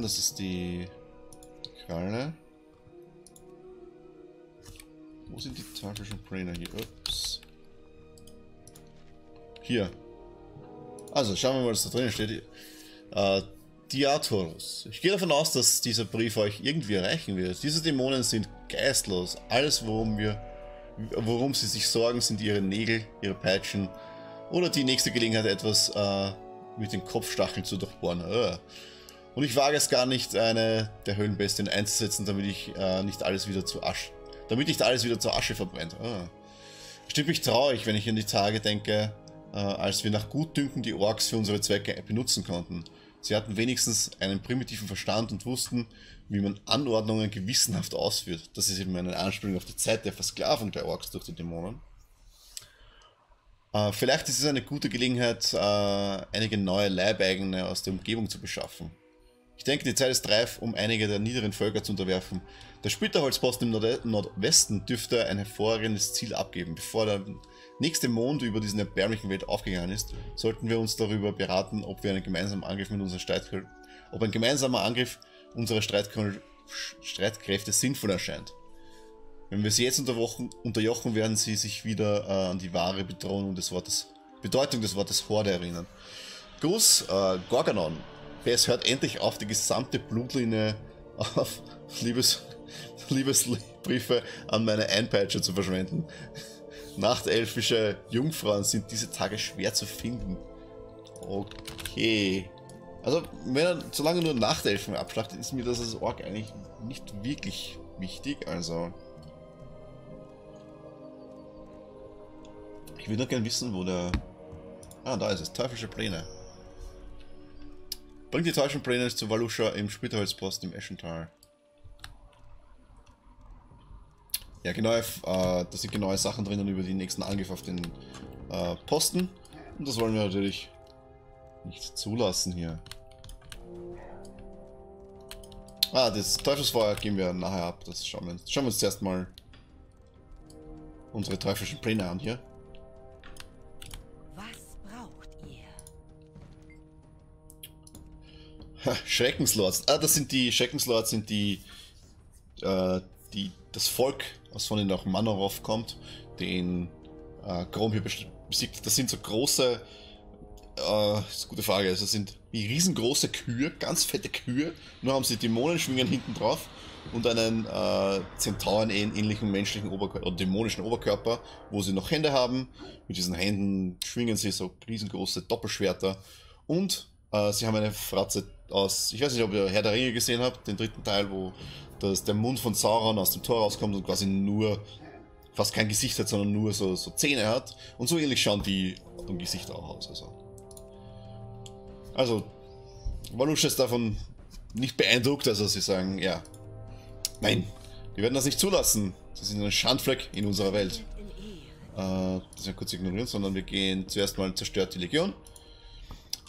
Nein, das ist die Kralle. Wo sind die taktischen Brainer hier? Ups. Hier. Also, schauen wir mal, was da drin steht. Äh, Diatorus. Ich gehe davon aus, dass dieser Brief euch irgendwie erreichen wird. Diese Dämonen sind geistlos. Alles, worum wir, worum sie sich sorgen, sind ihre Nägel, ihre Peitschen oder die nächste Gelegenheit, etwas äh, mit den Kopfstacheln zu durchbohren. Äh. Und ich wage es gar nicht, eine der Höhlenbestien einzusetzen, damit ich äh, nicht alles wieder zu Asche, damit nicht alles wieder zur Asche verbrennt. Äh. Stimmt mich traurig, wenn ich an die Tage denke, äh, als wir nach Gutdünken die Orks für unsere Zwecke benutzen konnten. Sie hatten wenigstens einen primitiven Verstand und wussten, wie man Anordnungen gewissenhaft ausführt. Das ist eben eine Anspielung auf die Zeit der Versklavung der Orks durch die Dämonen. Äh, vielleicht ist es eine gute Gelegenheit, äh, einige neue Leibeigene aus der Umgebung zu beschaffen. Ich denke, die Zeit ist reif, um einige der niederen Völker zu unterwerfen. Der Splitterholzposten im Nord Nordwesten dürfte ein hervorragendes Ziel abgeben. Bevor der nächste Mond über diesen erbärmlichen Welt aufgegangen ist, sollten wir uns darüber beraten, ob wir einen gemeinsamen Angriff mit unseren Streitkräften, ob ein gemeinsamer Angriff unserer Streitkräfte sinnvoll erscheint. Wenn wir sie jetzt unterjochen, werden sie sich wieder äh, an die wahre Bedrohung des Wortes, Bedeutung des Wortes Horde erinnern. Gruß, äh, Gorganon. Es hört endlich auf, die gesamte Blutlinie auf Liebes, Liebesbriefe an meine Einpeitscher zu verschwenden. Nachtelfische Jungfrauen sind diese Tage schwer zu finden. Okay. Also, wenn er solange nur Nachtelfen abschlachtet, ist mir das als Ork eigentlich nicht wirklich wichtig. Also, Ich würde noch gerne wissen, wo der... Ah, da ist es. Teuflische Pläne. Bringt die teuflischen Pläne zu Valusha im Splitterholzpost im Eschental. Ja, genau, äh, da sind genaue Sachen drinnen über die nächsten Angriff auf den äh, Posten. Und das wollen wir natürlich nicht zulassen hier. Ah, das Teufelsfeuer geben wir nachher ab. Das schauen wir uns. Schauen wir uns zuerst mal unsere teuflischen Pläne an hier. Schreckenslords. Ah, das sind die Schreckenslords, sind die, äh, die das Volk, aus von denen auch Manarov kommt, den äh, Grom hier besiegt. Das sind so große, äh, ist eine gute Frage, also das sind wie riesengroße Kühe, ganz fette Kühe. Nur haben sie Dämonen schwingen hinten drauf und einen äh, Zentauren ähnlichen menschlichen Oberkörper oder dämonischen Oberkörper, wo sie noch Hände haben. Mit diesen Händen schwingen sie so riesengroße Doppelschwerter und äh, sie haben eine Fratze aus, ich weiß nicht, ob ihr Herr der Ringe gesehen habt, den dritten Teil, wo das, der Mund von Sauron aus dem Tor rauskommt und quasi nur, fast kein Gesicht hat, sondern nur so, so Zähne hat. Und so ähnlich schauen die am Gesicht auch aus. Also, also Walusch ist davon nicht beeindruckt, also sie sagen, ja, nein, wir werden das nicht zulassen. Sie sind ein Schandfleck in unserer Welt. Äh, das ja kurz ignorieren, sondern wir gehen zuerst mal zerstört die Legion.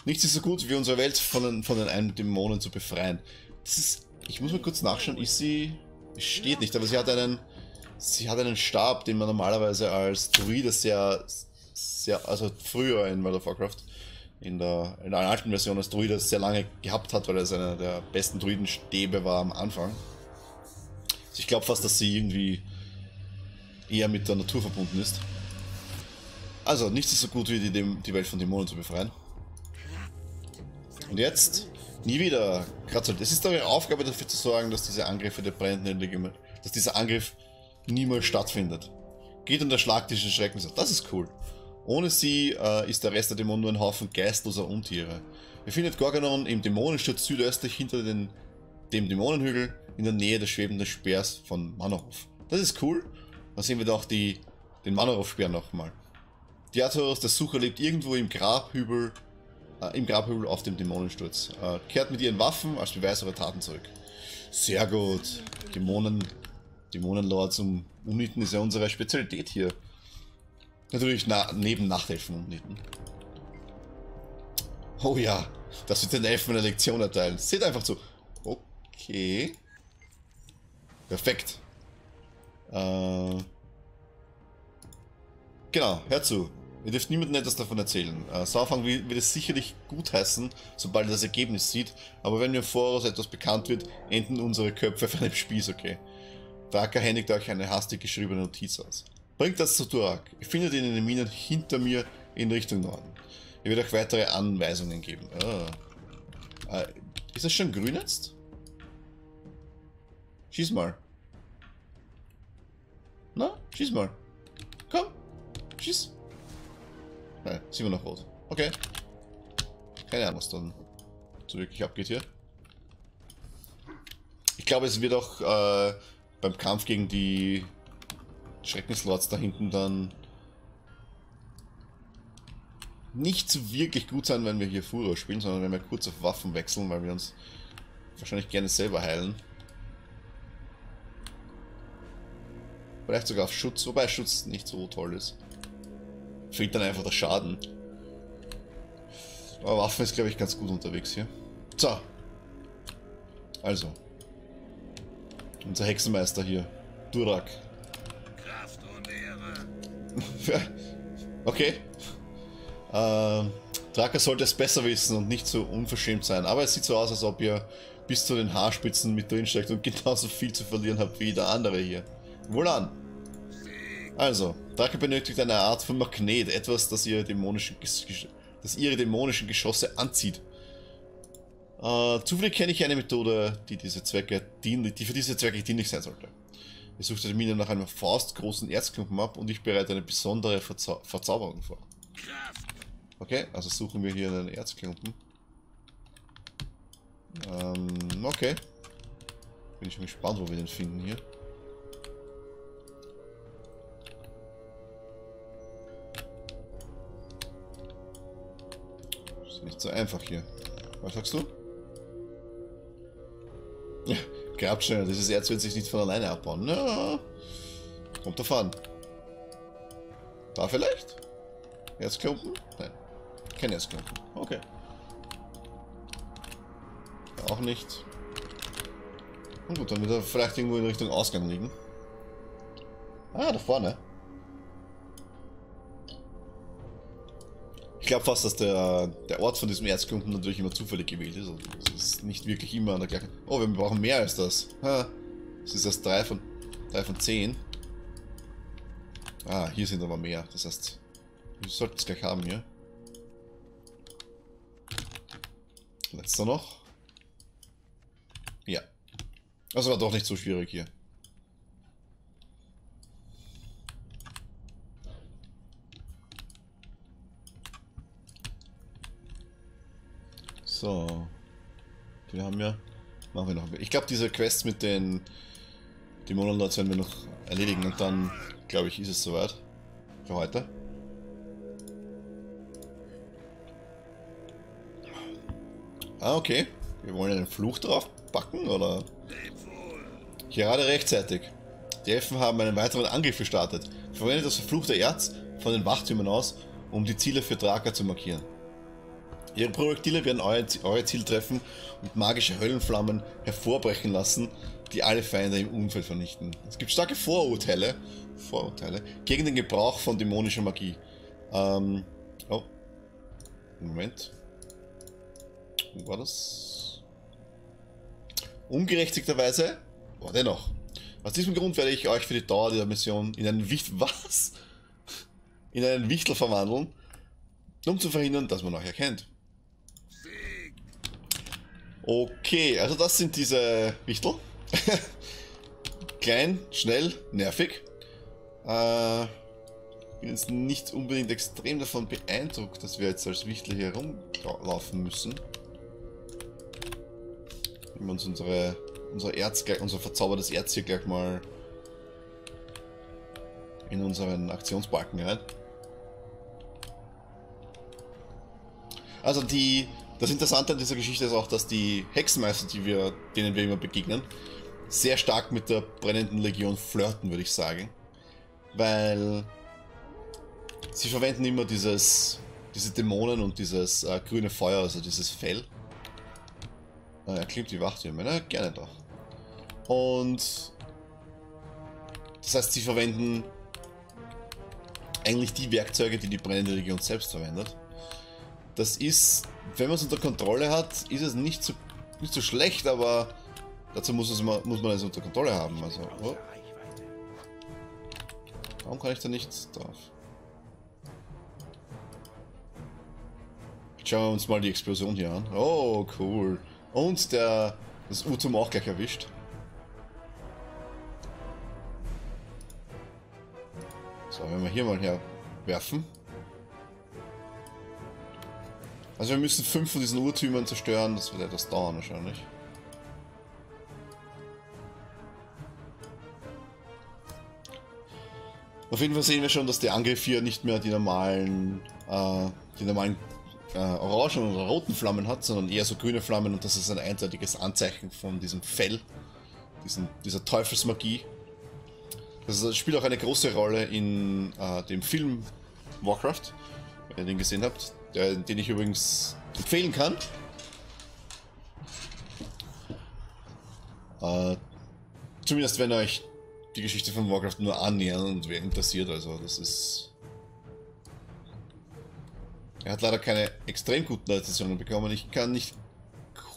Nichts ist so gut, wie unsere Welt von den, von den einen Dämonen zu befreien. Das ist, ich muss mal kurz nachschauen, ist sie, steht nicht, aber sie hat einen, sie hat einen Stab, den man normalerweise als Druide sehr, sehr, also früher in World of Warcraft, in der, in der alten Version als Druide sehr lange gehabt hat, weil es einer der besten Druidenstäbe war am Anfang. Also ich glaube fast, dass sie irgendwie eher mit der Natur verbunden ist. Also, nichts ist so gut wie die, die Welt von Dämonen zu befreien. Und jetzt nie wieder Kratzer. Es ist eure Aufgabe dafür zu sorgen, dass diese Angriffe der brennenden dass dieser Angriff niemals stattfindet. Geht an der Schlagtisch des. Das ist cool. Ohne sie äh, ist der Rest der Dämonen nur ein Haufen geistloser Untiere. Ihr findet Gorgonon im Dämonensturz südöstlich hinter den, dem Dämonenhügel in der Nähe des schwebenden Speers von Manorow. Das ist cool. Da sehen wir doch die, den Manorow-Speer nochmal. Diatos, der Sucher, lebt irgendwo im Grabhügel äh, im Grabhügel auf dem Dämonensturz. Äh, kehrt mit ihren Waffen als Beweis eurer Taten zurück. Sehr gut. Dämonen, Dämonenlords um Uniten ist ja unsere Spezialität hier. Natürlich na, neben Nachthelfen Uniten. Oh ja, das wird den Elfen eine Lektion erteilen. Seht einfach zu. Okay. Perfekt. Äh, genau, hört zu. Ihr dürft niemandem etwas davon erzählen. Äh, Saufang wird es sicherlich gut heißen, sobald er das Ergebnis sieht, aber wenn mir Voraus etwas bekannt wird, enden unsere Köpfe auf einem Spieß, okay? Draka händigt euch eine hastig geschriebene Notiz aus. Bringt das zu Durak. Ich finde ihn in den Minen hinter mir in Richtung Norden. Ich werde euch weitere Anweisungen geben. Oh. Äh, ist das schon grün jetzt? Schieß mal. Na, schieß mal. Komm, schieß. Nein, sind wir noch rot. Okay. Keine Ahnung, was dann so wirklich abgeht hier. Ich glaube, es wird auch äh, beim Kampf gegen die Schreckenslords da hinten dann nicht so wirklich gut sein, wenn wir hier Furo spielen, sondern wenn wir kurz auf Waffen wechseln, weil wir uns wahrscheinlich gerne selber heilen. Vielleicht sogar auf Schutz, wobei Schutz nicht so toll ist. Fehlt dann einfach der Schaden. Aber Waffen ist, glaube ich, ganz gut unterwegs hier. So. Also. Unser Hexenmeister hier. Durak. Kraft und Ehre. okay. Ähm, Draka sollte es besser wissen und nicht so unverschämt sein. Aber es sieht so aus, als ob ihr bis zu den Haarspitzen mit drin steckt und genauso viel zu verlieren habt wie der andere hier. Wohlan! Also, Drake benötigt eine Art von Magnet, etwas, das ihre dämonischen, das ihre dämonischen Geschosse anzieht. Äh, zufällig kenne ich eine Methode, die, diese Zwecke dienlich, die für diese Zwecke dienlich sein sollte. Ich suchte die Mine nach einem faustgroßen Erzklumpen ab und ich bereite eine besondere Verzau Verzauberung vor. Okay, also suchen wir hier einen Erzklumpen. Ähm, okay. Bin ich schon gespannt, wo wir den finden hier. So einfach hier. Was sagst du? Ja, Grabsteine, dieses Erz wird sich nicht von alleine abbauen. Ja, kommt davon. Da vielleicht? Erzklumpen? Nein. Kein Erzklumpen. Okay. Auch nicht. Und gut, dann wird er vielleicht irgendwo in Richtung Ausgang liegen. Ah, da vorne. Glaube fast, dass der, der Ort von diesem Erzklumpen natürlich immer zufällig gewählt ist. Also es ist nicht wirklich immer an der gleichen... Oh, wir brauchen mehr als das. Das ist das 3 von, 3 von 10. Ah, hier sind aber mehr. Das heißt, wir sollten es gleich haben hier. Letzter noch. Ja. Also war doch nicht so schwierig hier. So. Die haben wir. Machen wir noch. Ich glaube, diese Quest mit den Dämonenlords werden wir noch erledigen und dann, glaube ich, ist es soweit. Für heute. Ah, okay. Wir wollen einen Fluch drauf packen, oder? Gerade rechtzeitig. Die Elfen haben einen weiteren Angriff gestartet. Verwendet das verfluchte Erz von den Wachtürmen aus, um die Ziele für Draka zu markieren. Ihre Projektile werden euer, euer Ziel treffen und magische Höllenflammen hervorbrechen lassen, die alle Feinde im Umfeld vernichten. Es gibt starke Vorurteile, Vorurteile gegen den Gebrauch von dämonischer Magie. Ähm, oh, Moment. Wo war das? Ungerechtigterweise, oh, dennoch. Aus diesem Grund werde ich euch für die Dauer dieser Mission in einen Wichtel, was? In einen Wichtel verwandeln, um zu verhindern, dass man euch erkennt. Okay, also das sind diese Wichtel. Klein, schnell, nervig. Äh, bin jetzt nicht unbedingt extrem davon beeindruckt, dass wir jetzt als Wichtel hier rumlaufen müssen. Nehmen wir uns unsere, unser Erz, unser verzaubertes Erz hier gleich mal in unseren Aktionsbalken rein. Also die das Interessante an dieser Geschichte ist auch, dass die Hexenmeister, die wir, denen wir immer begegnen, sehr stark mit der brennenden Legion flirten, würde ich sagen. Weil sie verwenden immer dieses, diese Dämonen und dieses äh, grüne Feuer, also dieses Fell. Äh, er klimmt die Wachtürme, na, gerne doch. Und das heißt, sie verwenden eigentlich die Werkzeuge, die die brennende Region selbst verwendet. Das ist, wenn man es unter Kontrolle hat, ist es nicht so, nicht so schlecht, aber dazu muss, es, muss man es unter Kontrolle haben. Also, oh. Warum kann ich da nichts drauf? Schauen wir uns mal die Explosion hier an. Oh, cool. Und der, das Utum auch gleich erwischt. So, wenn wir hier mal herwerfen. Also wir müssen fünf von diesen Urtümern zerstören, das wird etwas dauern wahrscheinlich. Auf jeden Fall sehen wir schon, dass der Angriff hier nicht mehr die normalen, äh, die normalen äh, orangen oder roten Flammen hat, sondern eher so grüne Flammen und das ist ein eindeutiges Anzeichen von diesem Fell, diesen, dieser Teufelsmagie. Das spielt auch eine große Rolle in äh, dem Film Warcraft, wenn ihr den gesehen habt, der, den ich übrigens empfehlen kann. Äh, zumindest wenn euch die Geschichte von Warcraft nur annähern und wer interessiert, also das ist er hat leider keine extrem guten Rezensionen bekommen. Ich kann nicht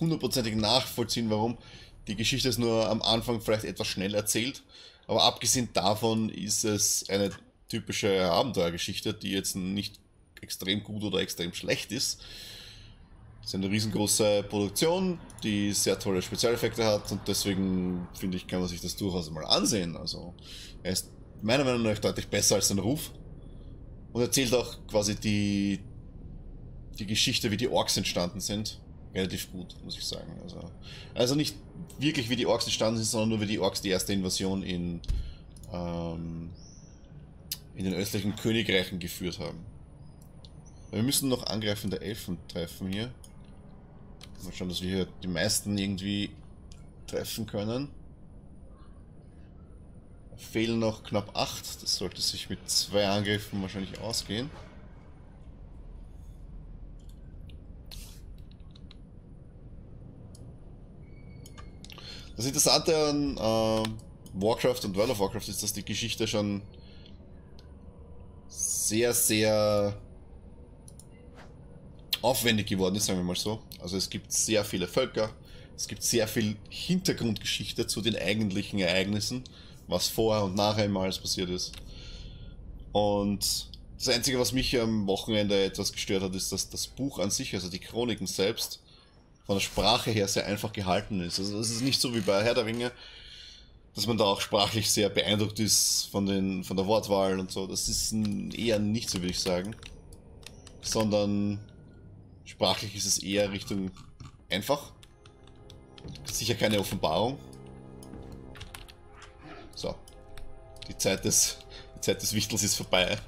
hundertprozentig nachvollziehen, warum. Die Geschichte ist nur am Anfang vielleicht etwas schnell erzählt. Aber abgesehen davon ist es eine typische Abenteuergeschichte, die jetzt nicht extrem gut oder extrem schlecht ist. Es ist eine riesengroße Produktion, die sehr tolle Spezialeffekte hat und deswegen finde ich, kann man sich das durchaus mal ansehen. Also er ist meiner Meinung nach deutlich besser als sein Ruf und erzählt auch quasi die, die Geschichte, wie die Orks entstanden sind, relativ gut, muss ich sagen. Also, also nicht wirklich wie die Orks entstanden sind, sondern nur wie die Orks die erste Invasion in, ähm, in den östlichen Königreichen geführt haben. Wir müssen noch angreifende Elfen treffen hier. Mal schauen, dass wir hier die meisten irgendwie treffen können. Fehlen noch knapp 8. Das sollte sich mit zwei Angriffen wahrscheinlich ausgehen. Das Interessante an äh, Warcraft und World of Warcraft ist, dass die Geschichte schon sehr, sehr aufwendig geworden ist, sagen wir mal so. Also es gibt sehr viele Völker, es gibt sehr viel Hintergrundgeschichte zu den eigentlichen Ereignissen, was vorher und nachher immer alles passiert ist. Und das Einzige, was mich am Wochenende etwas gestört hat, ist, dass das Buch an sich, also die Chroniken selbst, von der Sprache her sehr einfach gehalten ist. Also es ist nicht so wie bei Herr der Ringe, dass man da auch sprachlich sehr beeindruckt ist von, den, von der Wortwahl und so. Das ist eher nicht so, würde ich sagen. Sondern sprachlich ist es eher Richtung einfach. Sicher keine Offenbarung. So. Die Zeit des, die Zeit des Wichtels ist vorbei.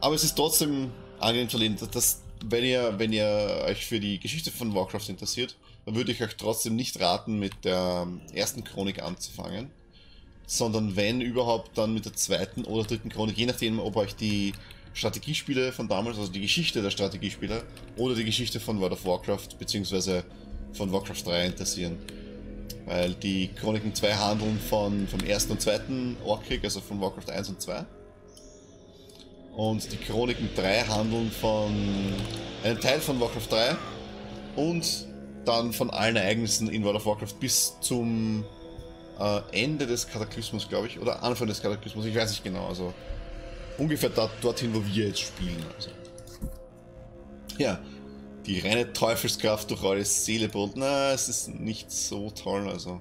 Aber es ist trotzdem angenehm zu lesen, dass wenn ihr, wenn ihr euch für die Geschichte von Warcraft interessiert, dann würde ich euch trotzdem nicht raten, mit der ersten Chronik anzufangen, sondern wenn überhaupt dann mit der zweiten oder dritten Chronik, je nachdem, ob euch die Strategiespiele von damals, also die Geschichte der Strategiespiele oder die Geschichte von World of Warcraft bzw. von Warcraft 3 interessieren. Weil die Chroniken 2 handeln von, vom ersten und zweiten Orkkrieg, also von Warcraft 1 und 2 und die Chroniken 3 handeln von einem Teil von Warcraft 3 und dann von allen Ereignissen in World of Warcraft bis zum äh, Ende des Kataklysmus, glaube ich, oder Anfang des Kataklysmus, ich weiß nicht genau, also ungefähr dort, dorthin, wo wir jetzt spielen. Also. Ja, die reine Teufelskraft durch eure Seele brüllt. Na, es ist nicht so toll, also.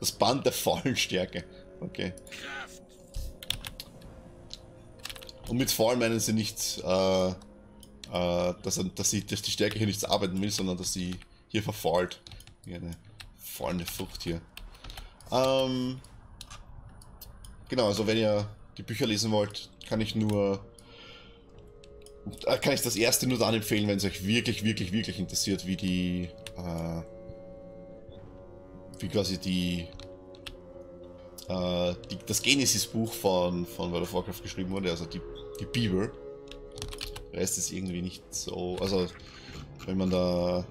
Das Band der vollen Stärke. Okay. Und mit faul meinen sie nicht, äh, äh, dass, dass, sie, dass die Stärke hier nichts arbeiten will, sondern dass sie hier verfault. Wie eine fallende Frucht hier. Ähm, genau, also wenn ihr die Bücher lesen wollt, kann ich nur äh, kann ich das erste nur dann empfehlen, wenn es euch wirklich, wirklich, wirklich interessiert, wie die, äh, wie quasi die äh, die, das Genesis-Buch von, von World of Warcraft geschrieben wurde, also die, die Beaver. Der Rest ist irgendwie nicht so, also wenn man da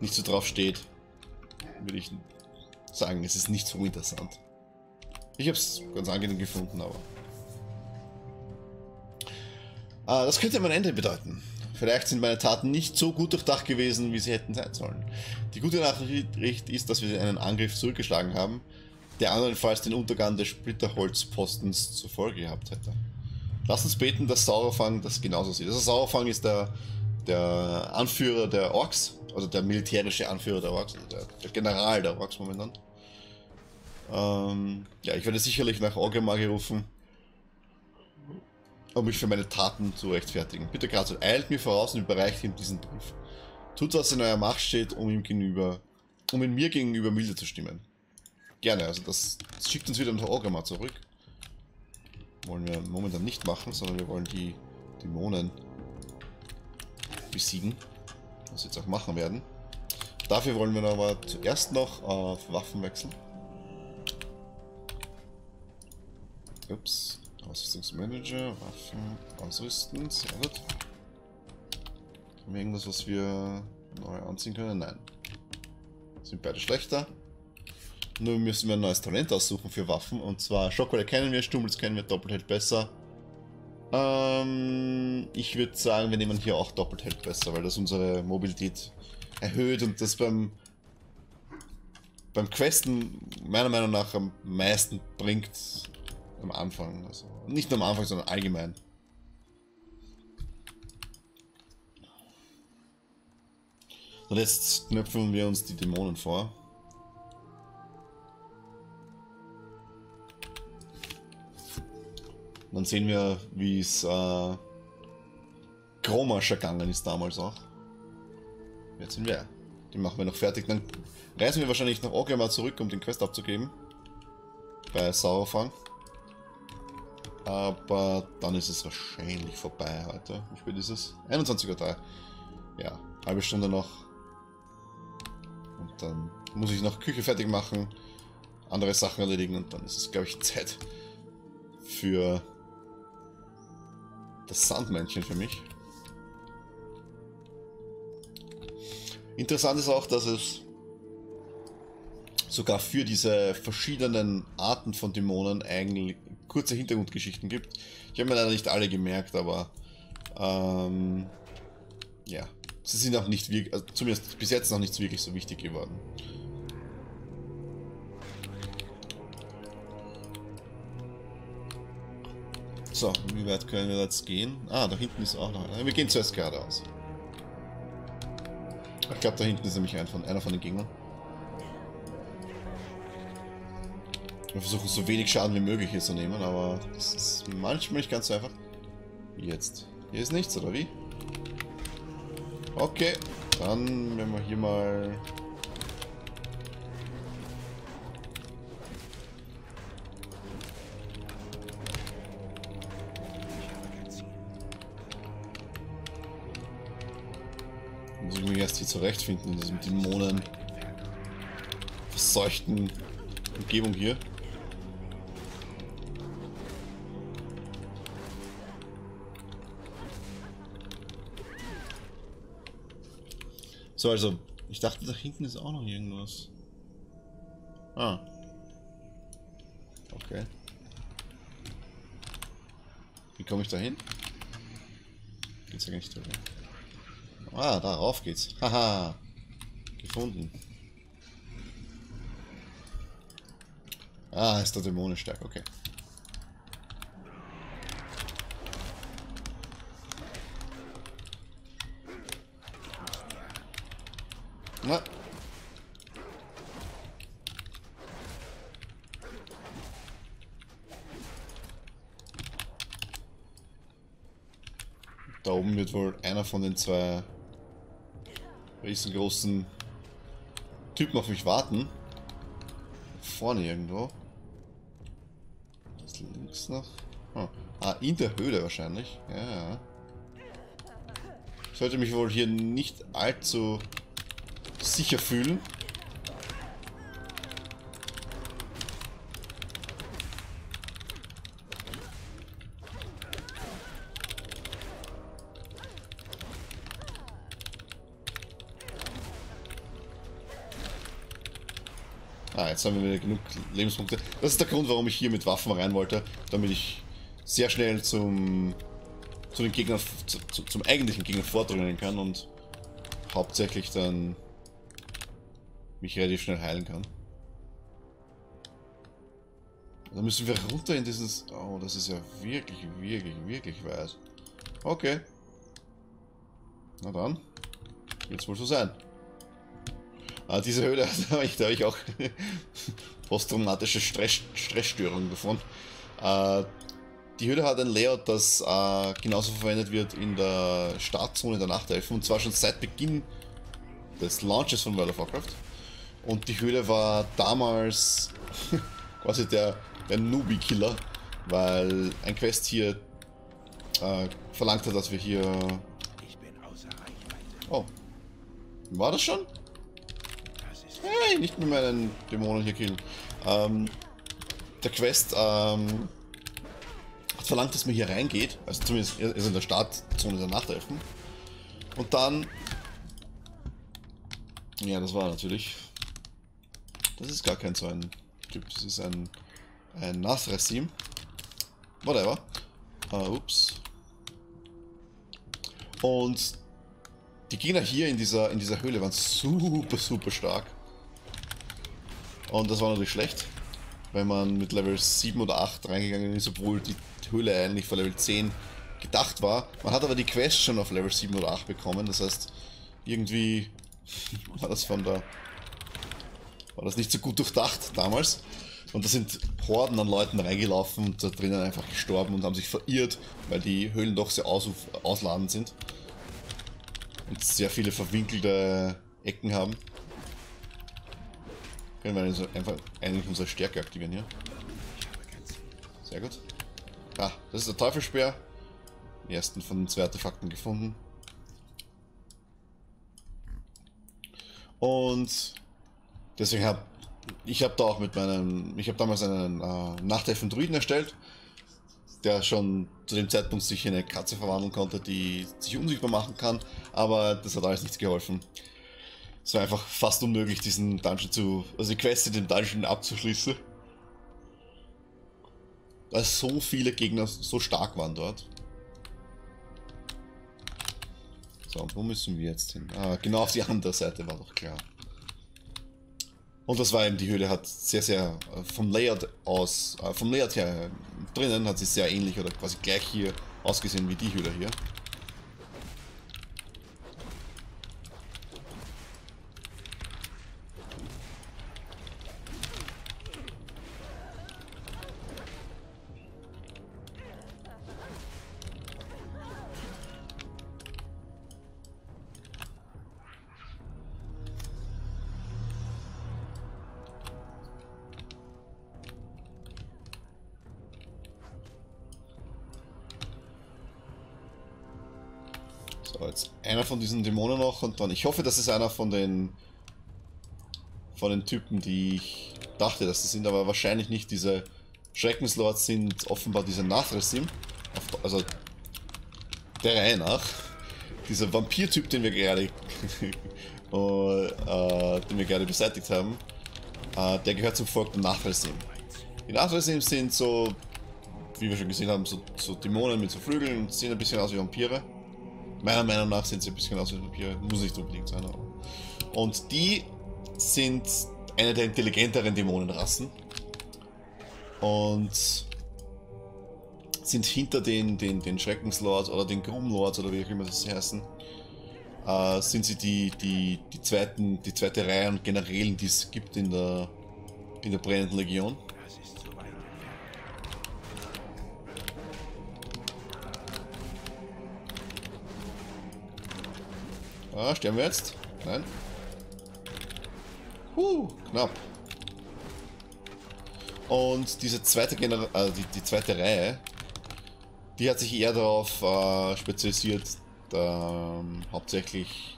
nicht so drauf steht, würde ich sagen, es ist nicht so interessant. Ich habe es ganz angenehm gefunden, aber das könnte mein Ende bedeuten. Vielleicht sind meine Taten nicht so gut durchdacht gewesen, wie sie hätten sein sollen. Die gute Nachricht ist, dass wir einen Angriff zurückgeschlagen haben, der andernfalls den Untergang des Splitterholzpostens zur Folge gehabt hätte. Lass uns beten, dass Sauerfang das genauso sieht. Also Sauerfang ist der, der Anführer der Orks, also der militärische Anführer der Orks, also der, der General der Orks momentan. Ähm, ja, ich werde sicherlich nach Orgrimmar gerufen, um mich für meine Taten zu rechtfertigen. Bitte Grazel, eilt mir voraus und überreicht ihm diesen Brief. Tut, was in eurer Macht steht, um ihm gegenüber, um in mir gegenüber milde zu stimmen. Gerne, also das, das schickt uns wieder nach Orgrimmar zurück. Wollen wir momentan nicht machen, sondern wir wollen die Dämonen besiegen. Was wir jetzt auch machen werden. Dafür wollen wir aber zuerst noch auf Waffen wechseln. Ups. Ausrüstungsmanager, Waffen, ausrüsten, sehr gut. Haben wir irgendwas, was wir neu anziehen können? Nein. Sind beide schlechter. Nur müssen wir ein neues Talent aussuchen für Waffen. Und zwar Schockwelle kennen wir, Stummels kennen wir, Doppelheld besser. Ähm, ich würde sagen, wir nehmen hier auch Doppelheld besser, weil das unsere Mobilität erhöht und das beim beim Questen meiner Meinung nach am meisten bringt am Anfang. Also nicht nur am Anfang, sondern allgemein. Und jetzt knöpfen wir uns die Dämonen vor. dann sehen wir, wie es äh, Chromasch ergangen ist damals auch. Jetzt sind wir. Die machen wir noch fertig. Dann reisen wir wahrscheinlich nach Orgrimmar zurück, um den Quest abzugeben. Bei Sauerfang. Aber dann ist es wahrscheinlich vorbei heute. Wie spät ist es? 21.03 Uhr. Ja, halbe Stunde noch. Und dann muss ich noch Küche fertig machen, andere Sachen erledigen und dann ist es, glaube ich, Zeit für das Sandmännchen für mich. Interessant ist auch, dass es sogar für diese verschiedenen Arten von Dämonen eigentlich kurze Hintergrundgeschichten gibt. Ich habe mir leider nicht alle gemerkt, aber ähm, ja, sie sind auch nicht wirklich, also zumindest bis jetzt noch nicht wirklich so wichtig geworden. So, wie weit können wir jetzt gehen? Ah, da hinten ist auch noch einer. Wir gehen zuerst geradeaus. Ich glaube, da hinten ist nämlich ein von, einer von den Gegnern. Wir versuchen so wenig Schaden wie möglich hier zu nehmen, aber das ist manchmal nicht ganz so einfach. Jetzt? Hier ist nichts, oder wie? Okay, dann wenn wir hier mal... Muss ich mich erst hier zurechtfinden in diesem Dämonen verseuchten Umgebung hier. So, also, ich dachte, da hinten ist auch noch irgendwas. Ah. Okay. Wie komme ich da hin? Geht's ja nicht drüber. Ah, darauf geht's. Haha. Gefunden. Ah, ist der Dämonen stark, okay. Na. Da oben wird wohl einer von den zwei riesengroßen Typen auf mich warten. Vorne irgendwo. Das links noch. Oh. Ah, in der Höhle wahrscheinlich. Ja. Ich sollte mich wohl hier nicht allzu sicher fühlen. Ah, jetzt haben wir genug Lebenspunkte. Das ist der Grund, warum ich hier mit Waffen rein wollte, damit ich sehr schnell zum zu den Gegnern, zu, zum eigentlichen Gegner vordringen kann und hauptsächlich dann mich relativ schnell heilen kann. Dann müssen wir runter in dieses... Oh, das ist ja wirklich, wirklich, wirklich weit. Okay. Na dann. Jetzt wohl so sein. Ah, diese Höhle, da habe ich, da hab ich auch posttraumatische Stress, Stressstörungen davon. Äh, die Höhle hat ein Layout, das äh, genauso verwendet wird in der Startzone der Nachtelfen. Und zwar schon seit Beginn des Launches von World of Warcraft. Und die Höhle war damals quasi der, der Newbie-Killer, weil ein Quest hier äh, verlangt hat, dass wir hier... Oh. War das schon? Hey, nicht mit meinen Dämonen hier killen. Ähm, der Quest ähm, hat verlangt, dass man hier reingeht. Also zumindest ist in der Startzone der Nachtelfen. Und dann... Ja, das war natürlich... Das ist gar kein so ein Typ. Das ist ein, ein Nasresim. Whatever. Uh, ups. Und die Gegner hier in dieser, in dieser Höhle waren super, super stark. Und das war natürlich schlecht, wenn man mit Level 7 oder 8 reingegangen ist, obwohl die Höhle eigentlich für Level 10 gedacht war. Man hat aber die Quest schon auf Level 7 oder 8 bekommen, das heißt, irgendwie war das von der... war das nicht so gut durchdacht damals. Und da sind Horden an Leuten reingelaufen und da drinnen einfach gestorben und haben sich verirrt, weil die Höhlen doch sehr aus ausladend sind. Und sehr viele verwinkelte Ecken haben. Können wir also einfach eigentlich unsere Stärke aktivieren hier. Sehr gut. Ah, das ist der Teufelspeer. Den ersten von den zwei Artefakten gefunden. Und deswegen habe ich habe da auch mit meinem, ich habe damals einen äh, Nachtelfen Druiden erstellt, der schon zu dem Zeitpunkt sich in eine Katze verwandeln konnte, die sich unsichtbar machen kann, aber das hat alles nichts geholfen. Es war einfach fast unmöglich, diesen Dungeon zu, also die Quest in dem Dungeon abzuschließen. Weil so viele Gegner so stark waren dort. So, und wo müssen wir jetzt hin? Ah, genau auf die andere Seite war doch klar. Und das war eben, die Höhle hat sehr, sehr äh, vom Layout aus, äh, vom Layout her drinnen hat sie sehr ähnlich oder quasi gleich hier ausgesehen wie die Höhle hier. Noch und dann. Ich hoffe, das ist einer von den. von den Typen, die ich dachte, dass das sind, aber wahrscheinlich nicht. Diese Schreckenslords sind offenbar diese Nachresim. Also der Reihe nach. Dieser Vampir-Typ, den wir gerade. uh, äh, den wir gerade beseitigt haben. Uh, der gehört zum Volk der Nachresim. Die Nachresim sind so, wie wir schon gesehen haben, so, so Dämonen mit so Flügeln und sehen ein bisschen aus wie Vampire. Meiner Meinung nach sind sie ein bisschen aus wie Papier, muss nicht unbedingt sein. Aber. Und die sind eine der intelligenteren Dämonenrassen. Und sind hinter den, den, den Schreckenslords oder den Grumlords oder wie auch immer sie heißen, äh, sind sie die, die, die, zweiten, die zweite Reihe an Generälen, die es gibt in der, in der brennenden Legion. Ah, sterben wir jetzt? Nein. Huh, knapp. Und diese zweite Genera also die, die, zweite Reihe, die hat sich eher darauf äh, spezialisiert, ähm, hauptsächlich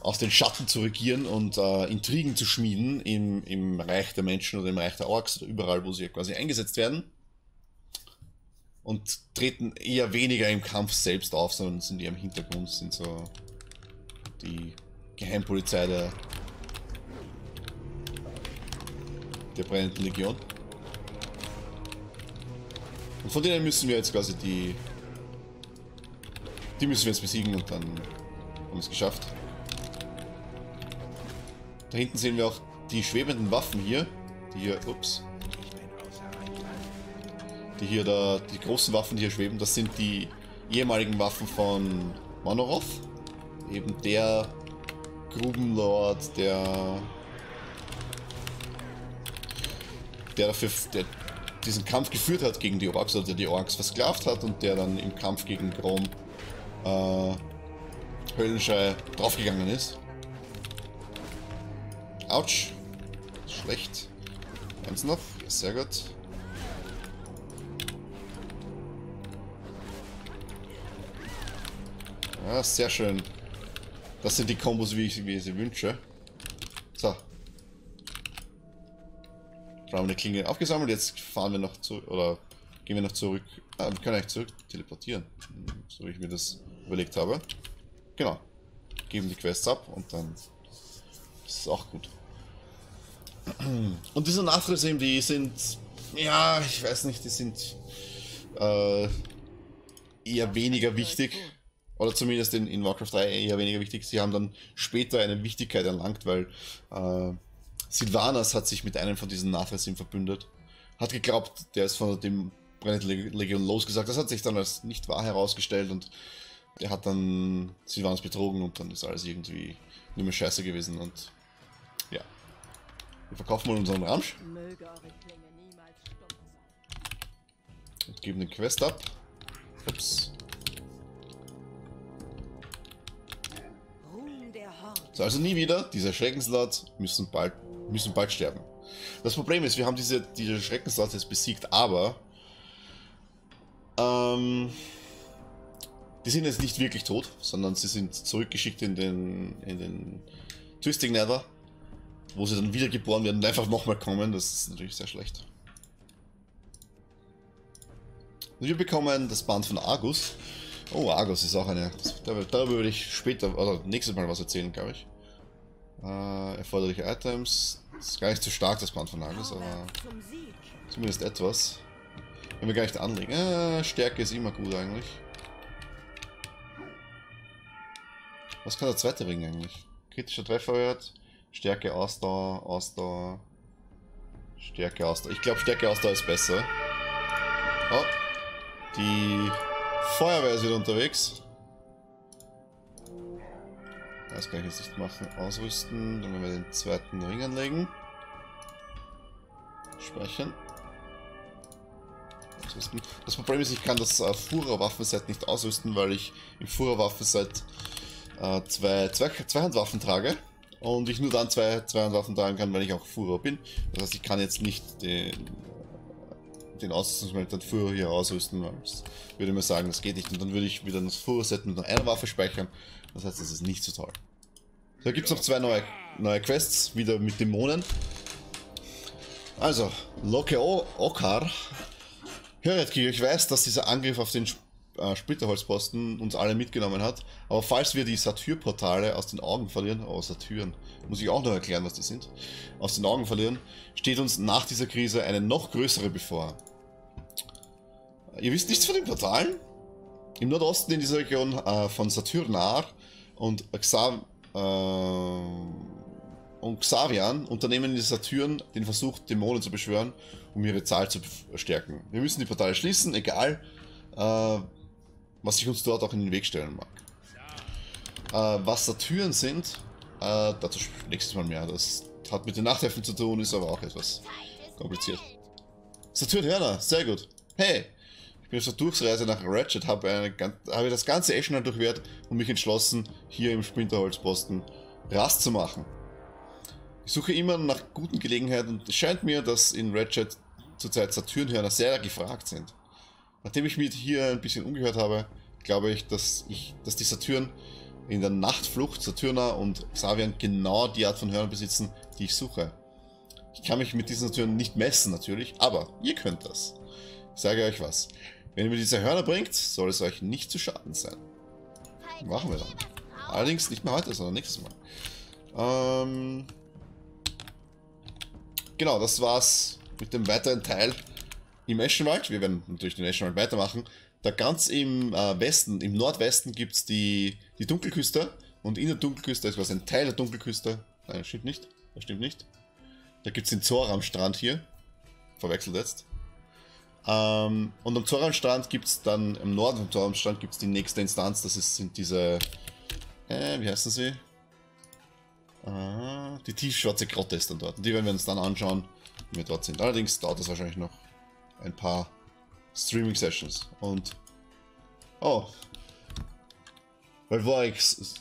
aus den Schatten zu regieren und äh, Intrigen zu schmieden im, im Reich der Menschen oder im Reich der Orks oder überall, wo sie quasi eingesetzt werden. Und treten eher weniger im Kampf selbst auf, sondern sind eher im Hintergrund, sind so die Geheimpolizei der, der brennenden Legion. Und von denen müssen wir jetzt quasi die, Die müssen wir jetzt besiegen und dann haben wir es geschafft. Da hinten sehen wir auch die schwebenden Waffen hier. Die hier, ups. Die hier da, die großen Waffen, die hier schweben, das sind die ehemaligen Waffen von Monoroth. Eben der Grubenlord, der der dafür der diesen Kampf geführt hat gegen die Orks, oder der die Orks versklavt hat und der dann im Kampf gegen Grom äh, Höllenschei draufgegangen ist. Autsch. Schlecht. Eins noch. Sehr gut. Ja, sehr schön. Das sind die Kombos, wie ich, ich sie wünsche. So. Da haben wir eine Klinge aufgesammelt. Jetzt fahren wir noch zu oder gehen wir noch zurück. Ah, wir können eigentlich zurück teleportieren. So wie ich mir das überlegt habe. Genau. Geben die Quests ab und dann ist es auch gut. Und diese Nachrichten, die sind, ja, ich weiß nicht, die sind äh, eher weniger wichtig. Oder zumindest in, in Warcraft 3 eher weniger wichtig. Sie haben dann später eine Wichtigkeit erlangt, weil äh, Sylvanas hat sich mit einem von diesen Nathrasim verbündet. Hat geglaubt, der ist von dem Legion losgesagt. Das hat sich dann als nicht wahr herausgestellt und er hat dann Sylvanas betrogen und dann ist alles irgendwie nur mehr scheiße gewesen und ja. Wir verkaufen mal unseren Ramsch. Und geben den Quest ab. Ups. So, also nie wieder. Diese Schreckenslot müssen bald, müssen bald sterben. Das Problem ist, wir haben diese, diese Schreckenslot jetzt besiegt, aber ähm, die sind jetzt nicht wirklich tot, sondern sie sind zurückgeschickt in den, in den Twisting Nether, wo sie dann wiedergeboren werden und einfach nochmal kommen. Das ist natürlich sehr schlecht. Und wir bekommen das Band von Argus. Oh, Argus ist auch eine. Das, darüber würde ich später, oder nächstes Mal was erzählen, glaube ich. Äh, erforderliche Items. Das ist gar nicht so stark, das Band von Argus, aber zumindest etwas. Wenn wir gar nicht anlegen. Äh, Stärke ist immer gut eigentlich. Was kann der zweite Ring eigentlich? Kritischer Trefferwert, Stärke, Ausdauer, Ausdauer, Stärke, Ausdauer. Ich glaube, Stärke, Ausdauer ist besser. Oh, die Feuerwehr ist wieder unterwegs. Das kann ich jetzt nicht machen. Ausrüsten, dann werden wir den zweiten Ring anlegen. Speichern. Ausrüsten. Das Problem ist, ich kann das äh, Fura-Waffenset nicht ausrüsten, weil ich im Fura-Waffenset äh, zwei, zwei Zweihandwaffen trage. Und ich nur dann zwei Zweihandwaffen tragen kann, wenn ich auch Fura bin. Das heißt, ich kann jetzt nicht den den Ausrüstungsmelder früher hier ausrüsten, weil das würde mir sagen, das geht nicht. Und dann würde ich wieder das Fuhrset mit einer Waffe speichern. Das heißt, das ist nicht so toll. Da gibt es noch zwei neue, neue Quests, wieder mit Dämonen. Also, Loke Okar. Höretki, ich weiß, dass dieser Angriff auf den äh, Splitterholzposten uns alle mitgenommen hat. Aber falls wir die Satyr-Portale aus den Augen verlieren, oh Satyren, muss ich auch noch erklären, was die sind, aus den Augen verlieren, steht uns nach dieser Krise eine noch größere bevor. Ihr wisst nichts von den Portalen? Im Nordosten in dieser Region äh, von Saturnar und, Xa äh, und Xavian unternehmen die Satyren den Versuch, Dämonen zu beschwören, um ihre Zahl zu verstärken. Wir müssen die Portale schließen, egal äh, was sich uns dort auch in den Weg stellen mag. Äh, was Satyren sind, äh, dazu nächstes Mal mehr. Das hat mit den Nachthelfen zu tun, ist aber auch etwas kompliziert. Saturn Hörner, sehr gut. Hey, ich bin auf der Durchreise nach Ratchet, habe hab das ganze Eschenal durchwert und mich entschlossen, hier im Sprinterholzposten Rast zu machen. Ich suche immer nach guten Gelegenheiten und es scheint mir, dass in Ratchet zurzeit Saturnhörner sehr gefragt sind. Nachdem ich mich hier ein bisschen umgehört habe, glaube ich, dass ich, dass die Saturn in der Nachtflucht, Saturna und Xavian genau die Art von Hörnern besitzen, die ich suche. Ich kann mich mit diesen Saturnen nicht messen natürlich, aber ihr könnt das. Ich sage euch was. Wenn ihr mir diese Hörner bringt, soll es euch nicht zu schaden sein. Machen wir dann. Allerdings nicht mehr heute, sondern nächstes Mal. Ähm genau, das war's mit dem weiteren Teil im Eschenwald. Wir werden natürlich den Eschenwald weitermachen. da ganz im äh, Westen, im Nordwesten gibt es die, die Dunkelküste und in der Dunkelküste ist was ein Teil der Dunkelküste. Nein, das stimmt nicht. Das stimmt nicht. Da gibt es den Zoram-Strand hier. Verwechselt jetzt. Ähm, und am Zoram-Strand gibt es dann, im Norden vom Zoram-Strand gibt es die nächste Instanz. Das ist, sind diese, äh, wie heißen sie? Ah, die tiefschwarze Grotte ist dann dort. Die werden wir uns dann anschauen, wenn wir dort sind. Allerdings dauert das wahrscheinlich noch ein paar Streaming-Sessions. Und, oh, weil Vorex,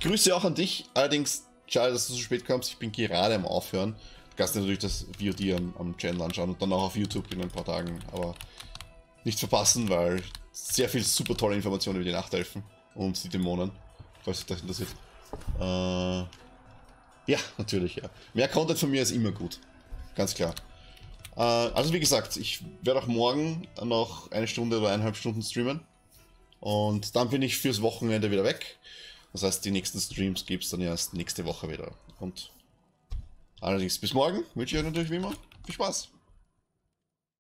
Grüße auch an dich. Allerdings, schade, dass du so spät kommst. Ich bin gerade am Aufhören. Du kannst dir natürlich das VOD am, am Channel anschauen und dann auch auf YouTube in ein paar Tagen. Aber nicht verpassen, weil sehr viel super tolle Informationen über die Nachtelfen und die Dämonen, falls sich das interessiert. Äh, ja, natürlich, ja. Mehr Content von mir ist immer gut. Ganz klar. Äh, also wie gesagt, ich werde auch morgen noch eine Stunde oder eineinhalb Stunden streamen. Und dann bin ich fürs Wochenende wieder weg. Das heißt, die nächsten Streams gibt es dann erst nächste Woche wieder. Und allerdings bis morgen wünsche ich euch natürlich wie immer viel Spaß.